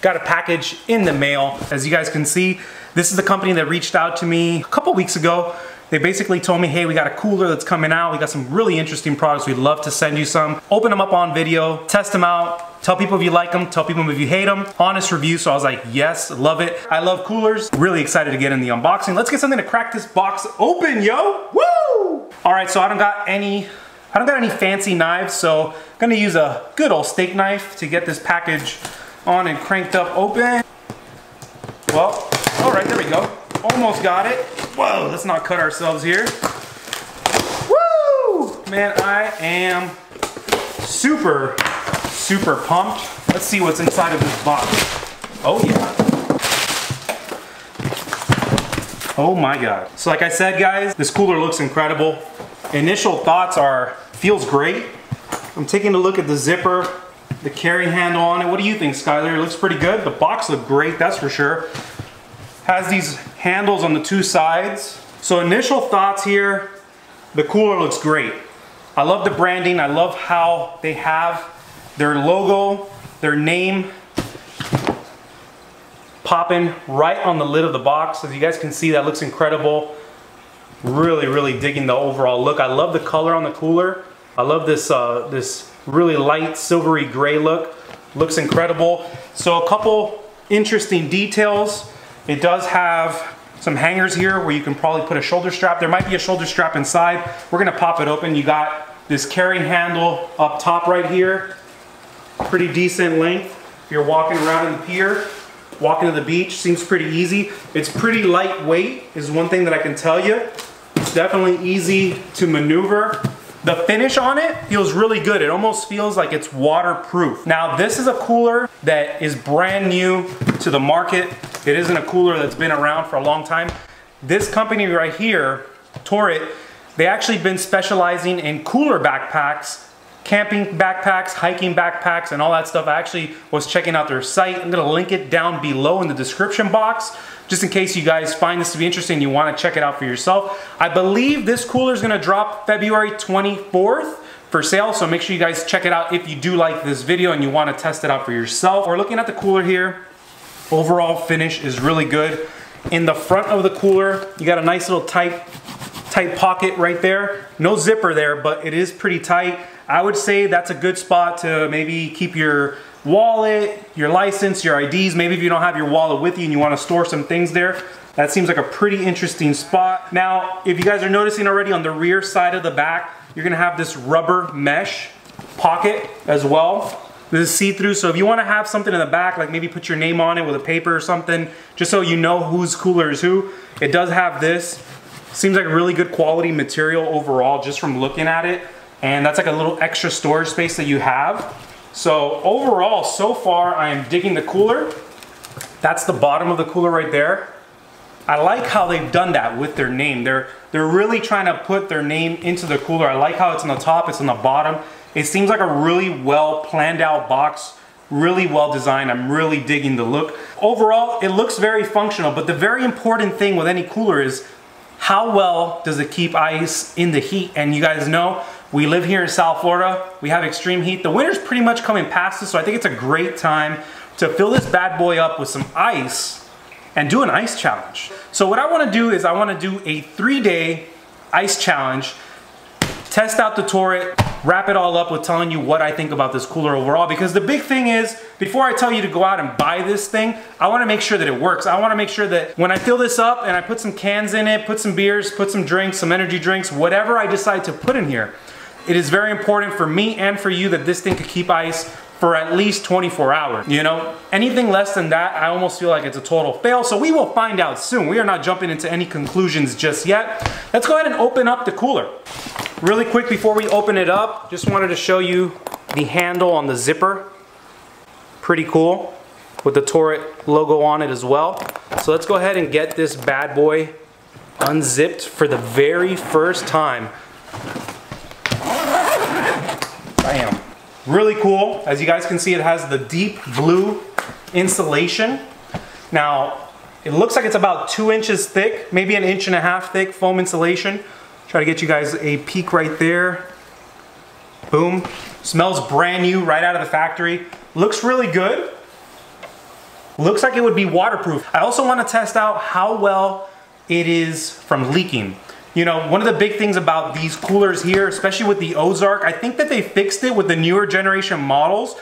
got a package in the mail. As you guys can see, this is the company that reached out to me a couple weeks ago. They basically told me, hey, we got a cooler that's coming out. We got some really interesting products. We'd love to send you some. Open them up on video, test them out, tell people if you like them, tell people if you hate them. Honest review, so I was like, yes, love it. I love coolers. Really excited to get in the unboxing. Let's get something to crack this box open, yo! Woo! All right, so I don't got any I don't got any fancy knives, so I'm gonna use a good old steak knife to get this package on and cranked up open. Well, all right, there we go. Almost got it. Whoa, let's not cut ourselves here. Woo! Man, I am super, super pumped. Let's see what's inside of this box. Oh yeah. Oh my God. So like I said, guys, this cooler looks incredible. Initial thoughts are, feels great. I'm taking a look at the zipper, the carry handle on it. What do you think, Skyler? It looks pretty good. The box looked great, that's for sure. Has these handles on the two sides. So initial thoughts here, the cooler looks great. I love the branding. I love how they have their logo, their name popping right on the lid of the box. As you guys can see, that looks incredible. Really, really digging the overall look. I love the color on the cooler. I love this, uh, this really light silvery gray look. Looks incredible. So a couple interesting details. It does have some hangers here where you can probably put a shoulder strap. There might be a shoulder strap inside. We're gonna pop it open. You got this carrying handle up top right here. Pretty decent length. If you're walking around in the pier, walking to the beach, seems pretty easy. It's pretty lightweight is one thing that I can tell you. It's definitely easy to maneuver. The finish on it feels really good. It almost feels like it's waterproof. Now this is a cooler that is brand new to the market. It isn't a cooler that's been around for a long time. This company right here, Tourit, they actually been specializing in cooler backpacks camping backpacks, hiking backpacks, and all that stuff. I actually was checking out their site. I'm gonna link it down below in the description box, just in case you guys find this to be interesting you wanna check it out for yourself. I believe this cooler is gonna drop February 24th for sale, so make sure you guys check it out if you do like this video and you wanna test it out for yourself. We're looking at the cooler here. Overall finish is really good. In the front of the cooler, you got a nice little tight, tight pocket right there. No zipper there, but it is pretty tight. I would say that's a good spot to maybe keep your wallet, your license, your IDs. Maybe if you don't have your wallet with you and you want to store some things there, that seems like a pretty interesting spot. Now, if you guys are noticing already on the rear side of the back, you're gonna have this rubber mesh pocket as well. This is see-through, so if you wanna have something in the back, like maybe put your name on it with a paper or something, just so you know whose cooler is who, it does have this. Seems like really good quality material overall, just from looking at it. And that's like a little extra storage space that you have. So overall, so far, I am digging the cooler. That's the bottom of the cooler right there. I like how they've done that with their name. They're, they're really trying to put their name into the cooler. I like how it's on the top, it's on the bottom. It seems like a really well planned out box, really well designed. I'm really digging the look. Overall, it looks very functional, but the very important thing with any cooler is how well does it keep ice in the heat? And you guys know, we live here in South Florida. We have extreme heat. The winter's pretty much coming past us, so I think it's a great time to fill this bad boy up with some ice and do an ice challenge. So what I wanna do is I wanna do a three day ice challenge, test out the Tourit, wrap it all up with telling you what I think about this cooler overall because the big thing is before I tell you to go out and buy this thing I want to make sure that it works I want to make sure that when I fill this up and I put some cans in it put some beers put some drinks some energy drinks whatever I decide to put in here it is very important for me and for you that this thing could keep ice for at least 24 hours. You know, anything less than that, I almost feel like it's a total fail. So we will find out soon. We are not jumping into any conclusions just yet. Let's go ahead and open up the cooler. Really quick before we open it up, just wanted to show you the handle on the zipper. Pretty cool with the Tourit logo on it as well. So let's go ahead and get this bad boy unzipped for the very first time. Bam. Really cool. As you guys can see, it has the deep blue insulation. Now, it looks like it's about two inches thick, maybe an inch and a half thick foam insulation. Try to get you guys a peek right there. Boom. Smells brand new right out of the factory. Looks really good. Looks like it would be waterproof. I also want to test out how well it is from leaking. You know, one of the big things about these coolers here, especially with the Ozark, I think that they fixed it with the newer generation models,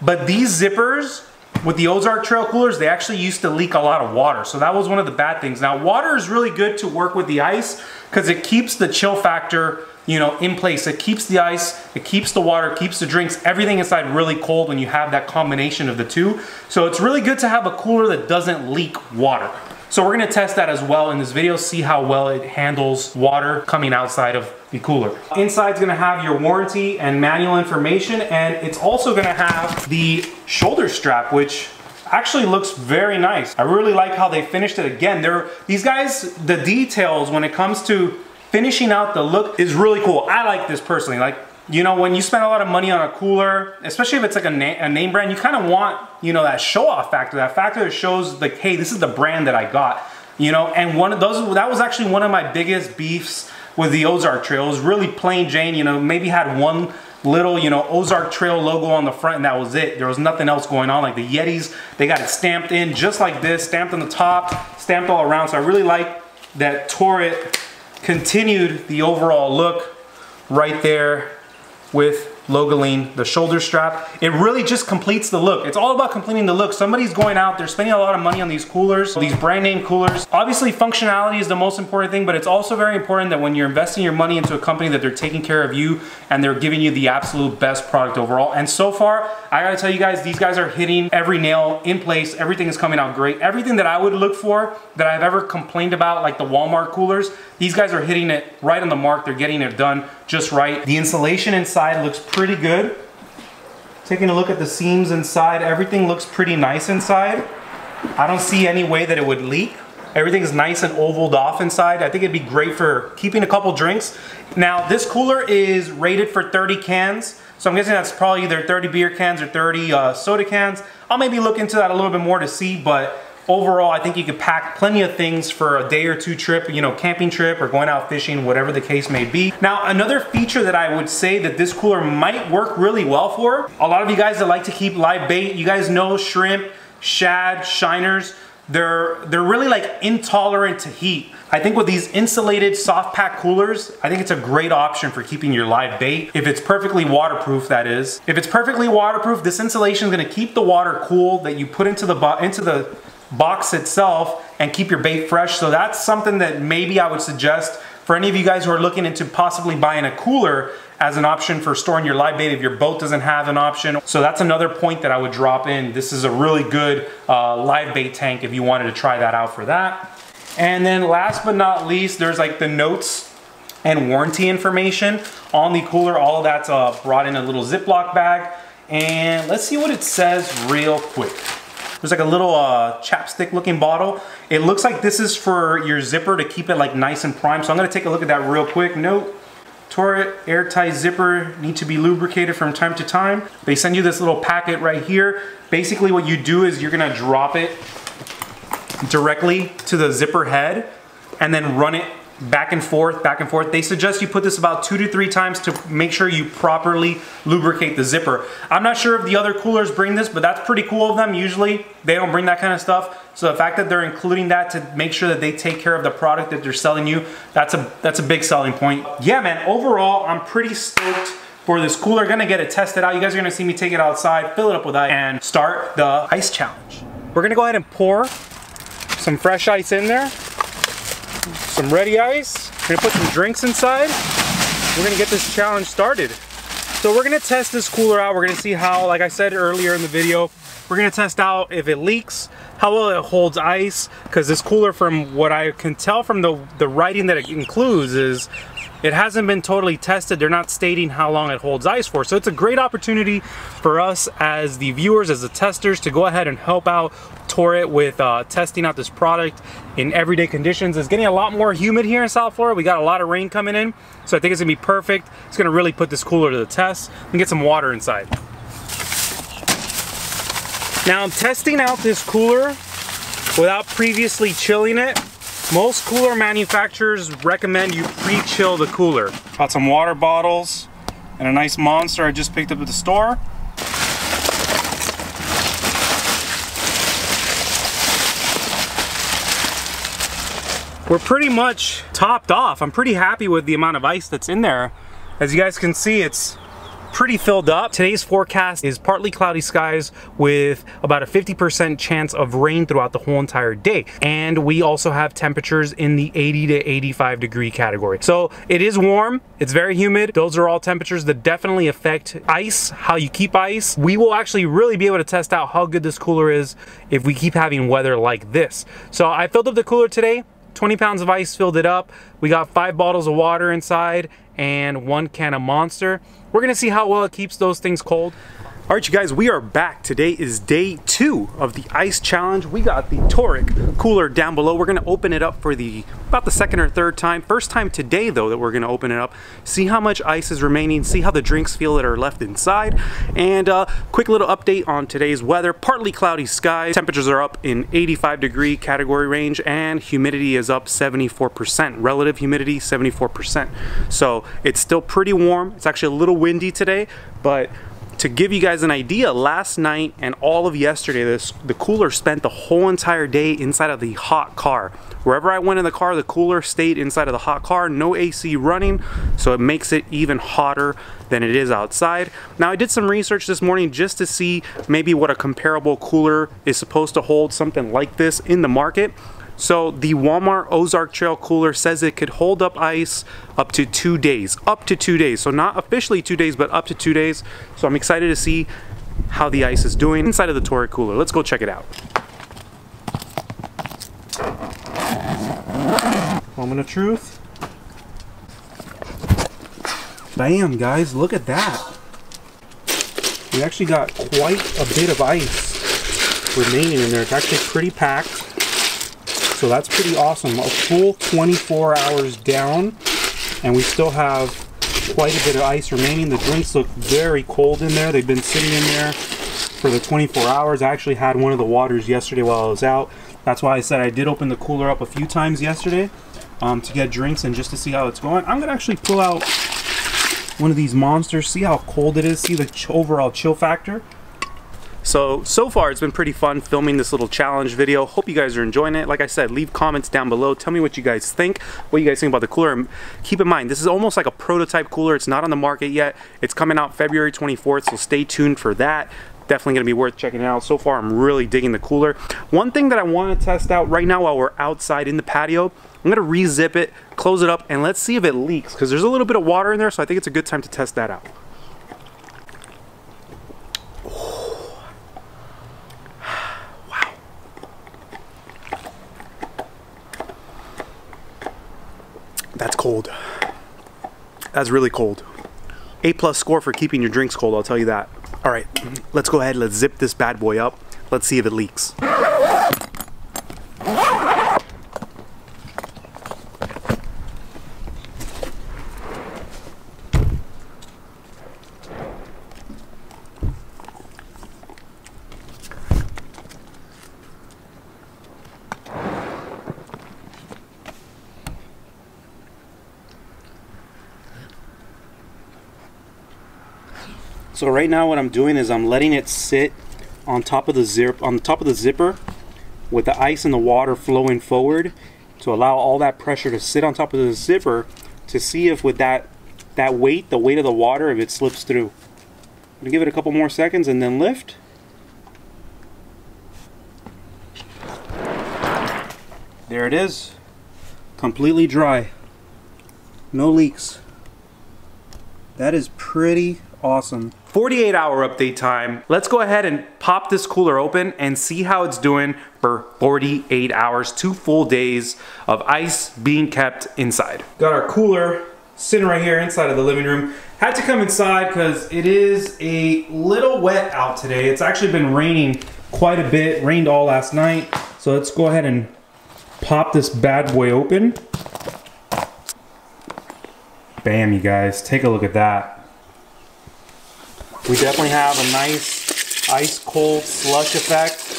but these zippers with the Ozark Trail coolers, they actually used to leak a lot of water. So that was one of the bad things. Now, water is really good to work with the ice because it keeps the chill factor you know, in place. It keeps the ice, it keeps the water, keeps the drinks, everything inside really cold when you have that combination of the two. So it's really good to have a cooler that doesn't leak water. So we're gonna test that as well in this video, see how well it handles water coming outside of the cooler. Inside's gonna have your warranty and manual information, and it's also gonna have the shoulder strap, which actually looks very nice. I really like how they finished it again. They're, these guys, the details when it comes to finishing out the look is really cool. I like this personally. Like, you know, when you spend a lot of money on a cooler, especially if it's like a, na a name brand, you kind of want, you know, that show off factor, that factor that shows like, hey, this is the brand that I got, you know, and one of those, that was actually one of my biggest beefs with the Ozark Trail. It was really plain Jane, you know, maybe had one little, you know, Ozark Trail logo on the front and that was it. There was nothing else going on. Like the Yetis, they got it stamped in just like this, stamped on the top, stamped all around. So I really like that Tourit continued the overall look right there with Logoline, the shoulder strap. It really just completes the look. It's all about completing the look. Somebody's going out, they're spending a lot of money on these coolers, these brand name coolers. Obviously functionality is the most important thing, but it's also very important that when you're investing your money into a company that they're taking care of you and they're giving you the absolute best product overall. And so far, I gotta tell you guys, these guys are hitting every nail in place. Everything is coming out great. Everything that I would look for that I've ever complained about, like the Walmart coolers, these guys are hitting it right on the mark. They're getting it done just right. The insulation inside looks pretty good. Taking a look at the seams inside, everything looks pretty nice inside. I don't see any way that it would leak. Everything's nice and ovaled off inside. I think it'd be great for keeping a couple drinks. Now, this cooler is rated for 30 cans. So I'm guessing that's probably either 30 beer cans or 30 uh, soda cans. I'll maybe look into that a little bit more to see, but overall, I think you could pack plenty of things for a day or two trip, you know, camping trip or going out fishing, whatever the case may be. Now, another feature that I would say that this cooler might work really well for, a lot of you guys that like to keep live bait, you guys know shrimp, shad, shiners, they're, they're really like intolerant to heat. I think with these insulated soft pack coolers, I think it's a great option for keeping your live bait. If it's perfectly waterproof, that is. If it's perfectly waterproof, this insulation is gonna keep the water cool that you put into the, into the box itself and keep your bait fresh. So that's something that maybe I would suggest for any of you guys who are looking into possibly buying a cooler as an option for storing your live bait if your boat doesn't have an option. So that's another point that I would drop in. This is a really good uh, live bait tank if you wanted to try that out for that. And then last but not least, there's like the notes and warranty information on the cooler. All of that's uh, brought in a little Ziploc bag. And let's see what it says real quick. There's like a little uh, chapstick looking bottle. It looks like this is for your zipper to keep it like nice and prime. So I'm gonna take a look at that real quick. Note, Tourit airtight zipper need to be lubricated from time to time. They send you this little packet right here. Basically what you do is you're gonna drop it directly to the zipper head and then run it back and forth, back and forth. They suggest you put this about two to three times to make sure you properly lubricate the zipper. I'm not sure if the other coolers bring this, but that's pretty cool of them. Usually they don't bring that kind of stuff. So the fact that they're including that to make sure that they take care of the product that they're selling you, that's a, that's a big selling point. Yeah, man, overall, I'm pretty stoked for this cooler. Gonna get it tested out. You guys are gonna see me take it outside, fill it up with ice, and start the ice challenge. We're gonna go ahead and pour some fresh ice in there some ready ice. We're gonna put some drinks inside. We're gonna get this challenge started. So we're gonna test this cooler out. We're gonna see how, like I said earlier in the video, we're gonna test out if it leaks, how well it holds ice, because this cooler, from what I can tell from the, the writing that it includes, is it hasn't been totally tested. They're not stating how long it holds ice for. So it's a great opportunity for us as the viewers, as the testers, to go ahead and help out Tourit with uh, testing out this product in everyday conditions. It's getting a lot more humid here in South Florida. We got a lot of rain coming in. So I think it's gonna be perfect. It's gonna really put this cooler to the test and get some water inside. Now I'm testing out this cooler without previously chilling it most cooler manufacturers recommend you pre-chill the cooler. Got some water bottles and a nice monster I just picked up at the store. We're pretty much topped off. I'm pretty happy with the amount of ice that's in there. As you guys can see, it's pretty filled up. Today's forecast is partly cloudy skies with about a 50% chance of rain throughout the whole entire day. And we also have temperatures in the 80 to 85 degree category. So it is warm, it's very humid. Those are all temperatures that definitely affect ice, how you keep ice. We will actually really be able to test out how good this cooler is if we keep having weather like this. So I filled up the cooler today. 20 pounds of ice filled it up. We got five bottles of water inside and one can of Monster. We're gonna see how well it keeps those things cold. All right, you guys, we are back. Today is day two of the ice challenge. We got the Tourit cooler down below. We're gonna open it up for the about the second or third time. First time today, though, that we're gonna open it up. See how much ice is remaining, see how the drinks feel that are left inside. And uh, quick little update on today's weather. Partly cloudy skies. Temperatures are up in 85 degree category range and humidity is up 74%. Relative humidity, 74%. So it's still pretty warm. It's actually a little windy today, but to give you guys an idea, last night and all of yesterday, this, the cooler spent the whole entire day inside of the hot car. Wherever I went in the car, the cooler stayed inside of the hot car, no AC running, so it makes it even hotter than it is outside. Now I did some research this morning just to see maybe what a comparable cooler is supposed to hold something like this in the market. So the Walmart Ozark Trail cooler says it could hold up ice up to two days, up to two days. So not officially two days, but up to two days. So I'm excited to see how the ice is doing inside of the Tourit cooler. Let's go check it out. Moment of truth. Bam, guys, look at that. We actually got quite a bit of ice remaining in there. It's actually pretty packed. So that's pretty awesome. A full 24 hours down and we still have quite a bit of ice remaining. The drinks look very cold in there. They've been sitting in there for the 24 hours. I actually had one of the waters yesterday while I was out. That's why I said I did open the cooler up a few times yesterday um, to get drinks and just to see how it's going. I'm to actually pull out one of these monsters, see how cold it is, see the overall chill factor. So, so far it's been pretty fun filming this little challenge video. Hope you guys are enjoying it. Like I said, leave comments down below. Tell me what you guys think, what you guys think about the cooler. Keep in mind, this is almost like a prototype cooler. It's not on the market yet. It's coming out February 24th, so stay tuned for that definitely going to be worth checking out. So far, I'm really digging the cooler. One thing that I want to test out right now while we're outside in the patio, I'm going to rezip it, close it up, and let's see if it leaks because there's a little bit of water in there, so I think it's a good time to test that out. That's cold. That's really cold. A plus score for keeping your drinks cold, I'll tell you that. All right, let's go ahead, let's zip this bad boy up. Let's see if it leaks. So right now what I'm doing is I'm letting it sit on top of the zip on the top of the zipper with the ice and the water flowing forward to allow all that pressure to sit on top of the zipper to see if with that that weight, the weight of the water, if it slips through. I'm gonna give it a couple more seconds and then lift. There it is. Completely dry. No leaks. That is pretty awesome. 48 hour update time. Let's go ahead and pop this cooler open and see how it's doing for 48 hours, two full days of ice being kept inside. Got our cooler sitting right here inside of the living room. Had to come inside because it is a little wet out today. It's actually been raining quite a bit, rained all last night. So let's go ahead and pop this bad boy open. Bam, you guys, take a look at that. We definitely have a nice ice cold slush effect.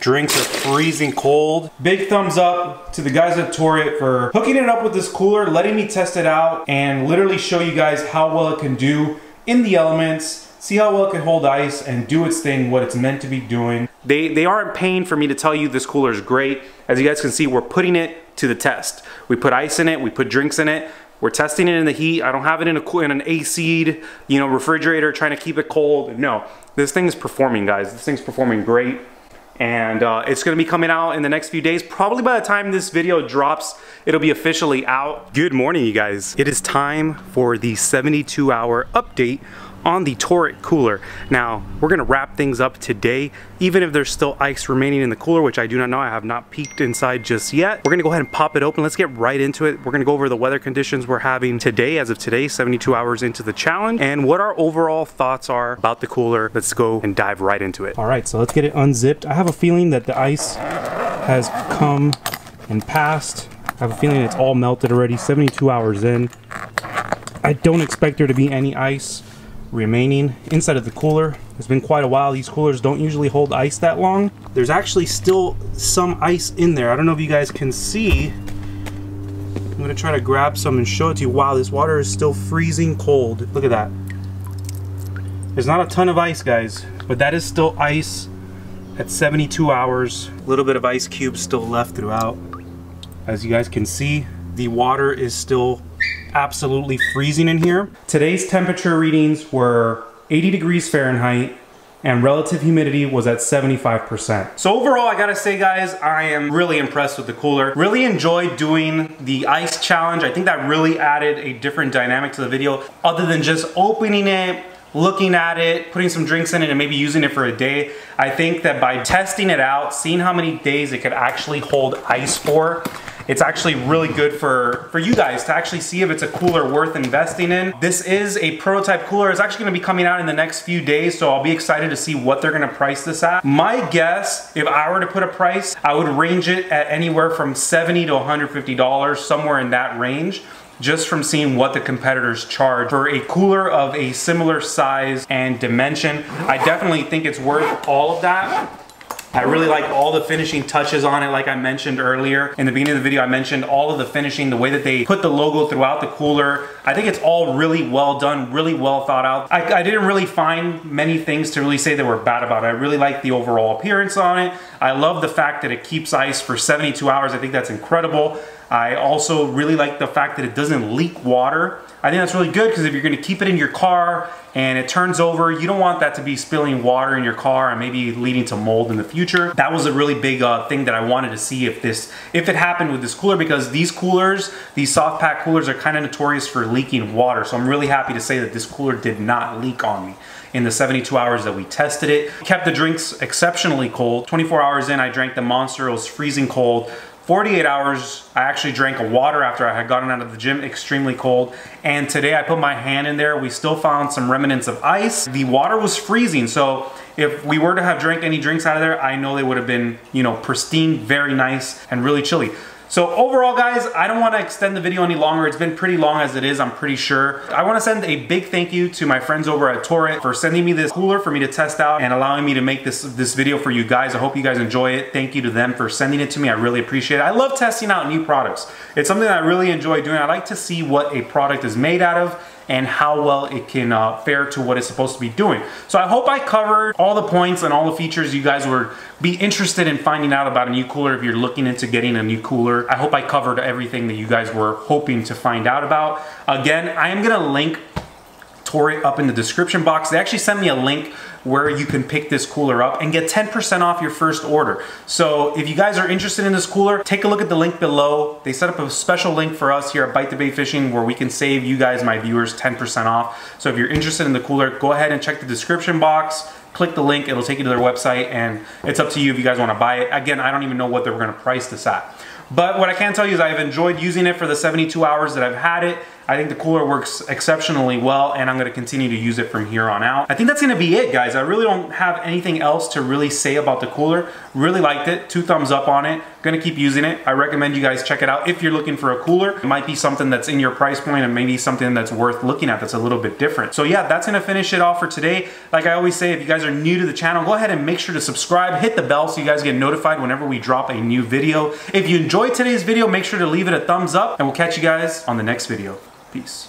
Drinks are freezing cold. Big thumbs up to the guys at Tourit for hooking it up with this cooler, letting me test it out, and literally show you guys how well it can do in the elements see how well it can hold ice and do its thing, what it's meant to be doing. They, they aren't paying for me to tell you this cooler is great. As you guys can see, we're putting it to the test. We put ice in it, we put drinks in it, we're testing it in the heat. I don't have it in, a, in an AC, you know, refrigerator trying to keep it cold. No, this thing is performing, guys. This thing's performing great. And uh, it's gonna be coming out in the next few days. Probably by the time this video drops, it'll be officially out. Good morning, you guys. It is time for the 72 hour update on the Tourit cooler. Now, we're gonna wrap things up today, even if there's still ice remaining in the cooler, which I do not know, I have not peeked inside just yet. We're gonna go ahead and pop it open. Let's get right into it. We're gonna go over the weather conditions we're having today, as of today, 72 hours into the challenge, and what our overall thoughts are about the cooler. Let's go and dive right into it. All right, so let's get it unzipped. I have a feeling that the ice has come and passed. I have a feeling it's all melted already, 72 hours in. I don't expect there to be any ice remaining inside of the cooler. It's been quite a while. These coolers don't usually hold ice that long. There's actually still some ice in there. I don't know if you guys can see. I'm gonna try to grab some and show it to you. Wow, this water is still freezing cold. Look at that. There's not a ton of ice, guys, but that is still ice at 72 hours. A little bit of ice cubes still left throughout. As you guys can see, the water is still absolutely freezing in here. Today's temperature readings were 80 degrees Fahrenheit and relative humidity was at 75%. So overall, I gotta say guys, I am really impressed with the cooler. Really enjoyed doing the ice challenge. I think that really added a different dynamic to the video other than just opening it, looking at it, putting some drinks in it, and maybe using it for a day. I think that by testing it out, seeing how many days it could actually hold ice for, it's actually really good for, for you guys to actually see if it's a cooler worth investing in. This is a prototype cooler. It's actually gonna be coming out in the next few days, so I'll be excited to see what they're gonna price this at. My guess, if I were to put a price, I would range it at anywhere from 70 to $150, somewhere in that range just from seeing what the competitors charge for a cooler of a similar size and dimension. I definitely think it's worth all of that. I really like all the finishing touches on it like I mentioned earlier. In the beginning of the video I mentioned all of the finishing, the way that they put the logo throughout the cooler. I think it's all really well done, really well thought out. I, I didn't really find many things to really say that were bad about it. I really like the overall appearance on it. I love the fact that it keeps ice for 72 hours. I think that's incredible. I also really like the fact that it doesn't leak water. I think that's really good because if you're gonna keep it in your car and it turns over, you don't want that to be spilling water in your car and maybe leading to mold in the future. That was a really big uh, thing that I wanted to see if this, if it happened with this cooler because these coolers, these soft pack coolers are kind of notorious for leaking water. So I'm really happy to say that this cooler did not leak on me in the 72 hours that we tested it. Kept the drinks exceptionally cold. 24 hours in, I drank the Monster. It was freezing cold. 48 hours, I actually drank water after I had gotten out of the gym, extremely cold. And today I put my hand in there. We still found some remnants of ice. The water was freezing. So if we were to have drank any drinks out of there, I know they would have been, you know, pristine, very nice, and really chilly. So overall guys, I don't want to extend the video any longer. It's been pretty long as it is, I'm pretty sure. I want to send a big thank you to my friends over at Tourit for sending me this cooler for me to test out and allowing me to make this, this video for you guys. I hope you guys enjoy it. Thank you to them for sending it to me. I really appreciate it. I love testing out new products. It's something I really enjoy doing. I like to see what a product is made out of and how well it can uh, fare to what it's supposed to be doing. So I hope I covered all the points and all the features you guys would be interested in finding out about a new cooler if you're looking into getting a new cooler. I hope I covered everything that you guys were hoping to find out about. Again, I am gonna link Tourit up in the description box. They actually sent me a link where you can pick this cooler up and get 10% off your first order. So if you guys are interested in this cooler, take a look at the link below. They set up a special link for us here at Bite the Bait Fishing where we can save you guys, my viewers, 10% off. So if you're interested in the cooler, go ahead and check the description box click the link, it'll take you to their website, and it's up to you if you guys wanna buy it. Again, I don't even know what they're gonna price this at. But what I can tell you is I've enjoyed using it for the 72 hours that I've had it. I think the cooler works exceptionally well and I'm gonna continue to use it from here on out. I think that's gonna be it guys. I really don't have anything else to really say about the cooler. Really liked it, two thumbs up on it. Gonna keep using it. I recommend you guys check it out if you're looking for a cooler. It might be something that's in your price point and maybe something that's worth looking at that's a little bit different. So yeah, that's gonna finish it off for today. Like I always say, if you guys are new to the channel, go ahead and make sure to subscribe, hit the bell so you guys get notified whenever we drop a new video. If you enjoyed today's video, make sure to leave it a thumbs up and we'll catch you guys on the next video. Peace.